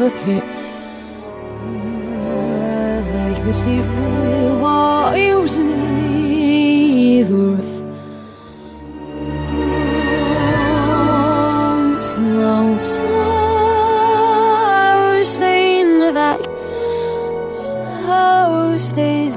Stiffe Þegar stífni var í síðuð Snow, snow, stain that So stays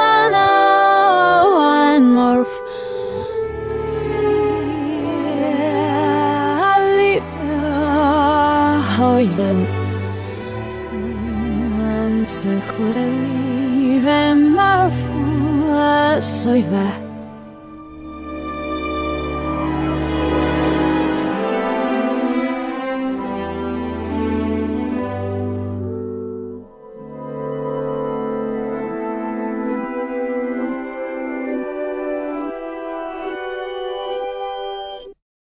Hoyden. Am Sefkurali Remafu Soive